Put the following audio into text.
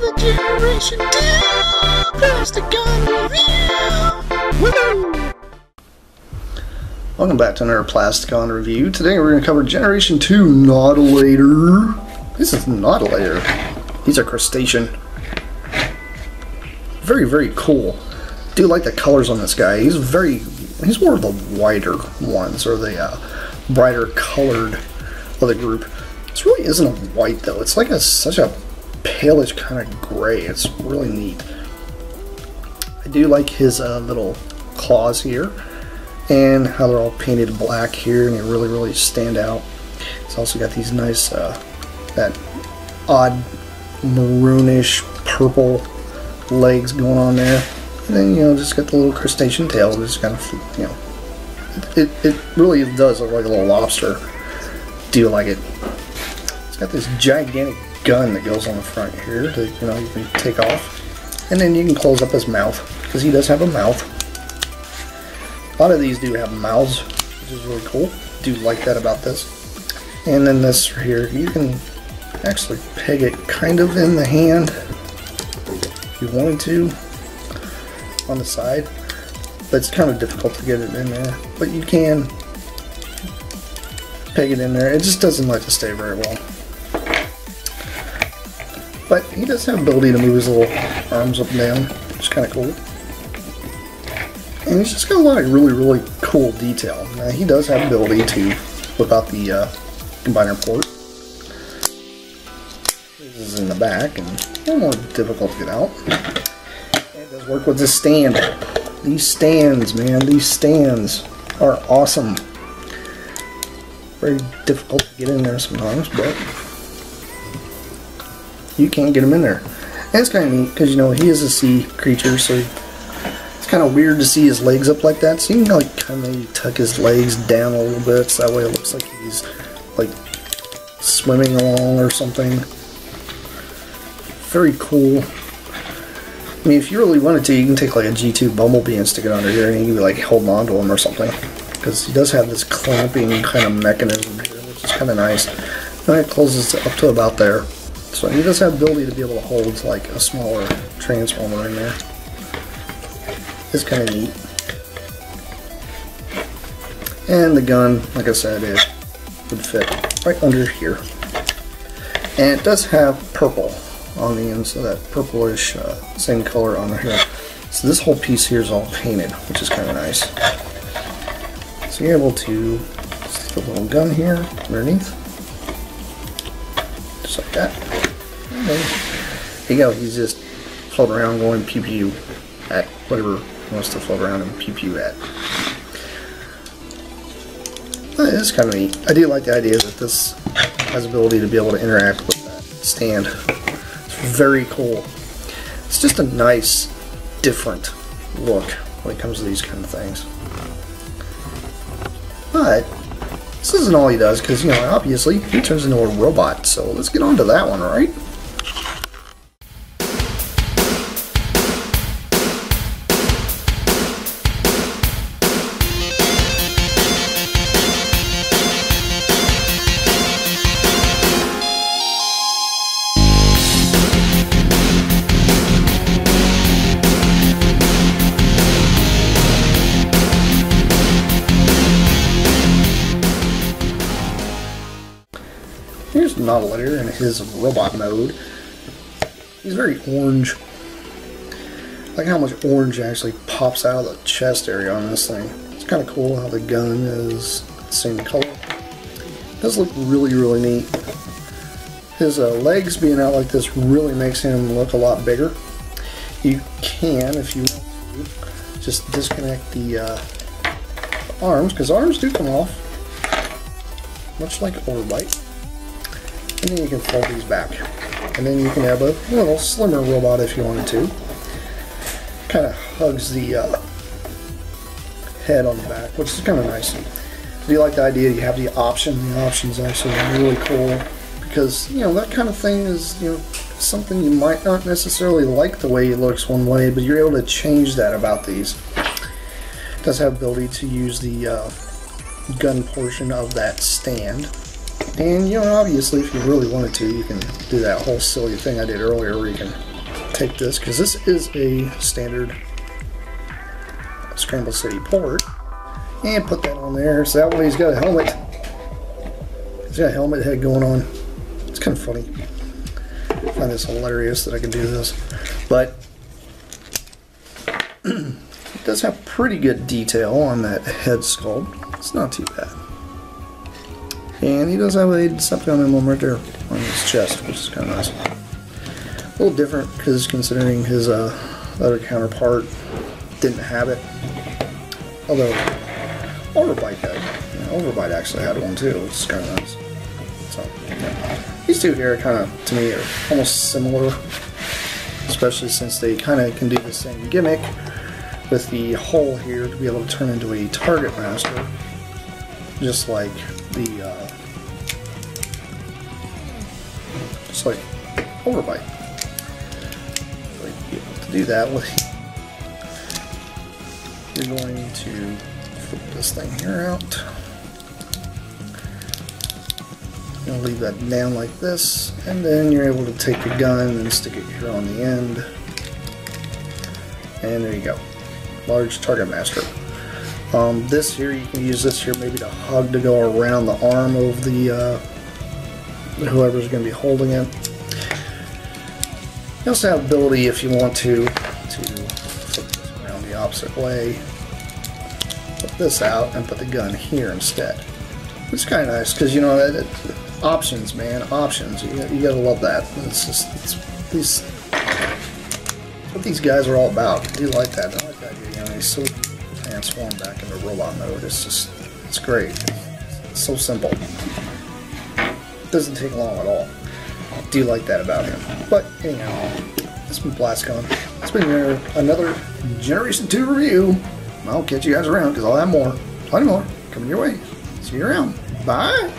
another Generation 2 Plasticon Review! Woohoo! Welcome back to another Plasticon review. Today we're going to cover Generation 2 Nautilator. This is Nautilator. He's a crustacean. Very, very cool. Do like the colors on this guy. He's very, he's more of the whiter ones, or the uh, brighter colored of the group. This really isn't a white though. It's like a such a palish kind of gray. It's really neat. I do like his uh, little claws here and how they're all painted black here and they really really stand out. It's also got these nice uh, that odd maroonish purple legs going on there. And then you know just got the little crustacean tail just kind of you know it, it really does look like a little lobster. Do you like it? It's got this gigantic gun that goes on the front here that you know you can take off, and then you can close up his mouth because he does have a mouth. A lot of these do have mouths, which is really cool. Do like that about this. And then this here, you can actually peg it kind of in the hand if you wanted to on the side, but it's kind of difficult to get it in there. But you can peg it in there. It just doesn't like to stay very well. But he does have ability to move his little arms up and down, which is kind of cool. And he's just got a lot of really, really cool detail. Now, he does have ability to whip out the uh, combiner port. This is in the back and a little more difficult to get out. And it does work with the stand. These stands, man, these stands are awesome. Very difficult to get in there sometimes, but you can't get him in there. It's kind of neat because you know he is a sea creature, so it's kind of weird to see his legs up like that. So you can like kind of tuck his legs down a little bit, so that way it looks like he's like swimming along or something. Very cool. I mean, if you really wanted to, you can take like a G2 Bumblebee and stick it under here, and you can like holding on to him or something. Because he does have this clamping kind of mechanism here, which is kind of nice. And it closes up to about there. So he does have ability to be able to hold like a smaller transformer in there. It's kind of neat. And the gun, like I said, it would fit right under here. And it does have purple on the end, so that purplish uh, same color on here. So this whole piece here is all painted, which is kind of nice. So you're able to stick a little gun here underneath, just like that. There you go. He's just floating around going pew pew at whatever he wants to float around and pew pew at. It's kind of neat. I do like the idea that this has ability to be able to interact with that stand. It's very cool. It's just a nice, different look when it comes to these kind of things. But this isn't all he does because, you know, obviously he turns into a robot. So let's get on to that one, right? Nautilator in his robot mode. He's very orange. I like how much orange actually pops out of the chest area on this thing. It's kind of cool how the gun is the same color. It does look really, really neat. His uh, legs being out like this really makes him look a lot bigger. You can, if you want just disconnect the uh, arms, because arms do come off, much like Overbite and then you can fold these back. And then you can have a little slimmer robot if you wanted to. Kind of hugs the uh, head on the back, which is kind of nice. If you like the idea, you have the option. The option is actually really cool because you know that kind of thing is you know something you might not necessarily like the way it looks one way, but you're able to change that about these. It does have ability to use the uh, gun portion of that stand and, you know, obviously, if you really wanted to, you can do that whole silly thing I did earlier where you can take this because this is a standard Scramble City port and put that on there so that way he's got a helmet. He's got a helmet head going on. It's kind of funny. I find this hilarious that I can do this. But it does have pretty good detail on that head sculpt. It's not too bad. And he does have a Decepticon emblem right there on his chest, which is kind of nice. A little different because considering his uh, other counterpart didn't have it. Although Overbite did. Yeah, Overbite actually had one too, which is kind of nice. So yeah. these two here, kind of to me, are almost similar, especially since they kind of can do the same gimmick with the hole here to be able to turn into a target master, just like the uh, just like overbite. To do that, you're going to flip this thing here out. You'll leave that down like this, and then you're able to take your gun and stick it here on the end. And there you go. Large target master. Um, this here, you can use this here maybe to hug to go around the arm of the uh, whoever's going to be holding it. You also have ability if you want to to flip this around the opposite way. Put this out and put the gun here instead. It's kind of nice because you know that options, man, options. You, you gotta love that. It's just it's these what these guys are all about. Do like that. I like that. You know, transformed back into robot mode. It's just it's great. It's so simple. Doesn't take long at all. I do like that about him. But anyhow, it's been Plasticon. It's been another Generation 2 review. I'll catch you guys around because I'll have more, plenty more, coming your way. See you around. Bye.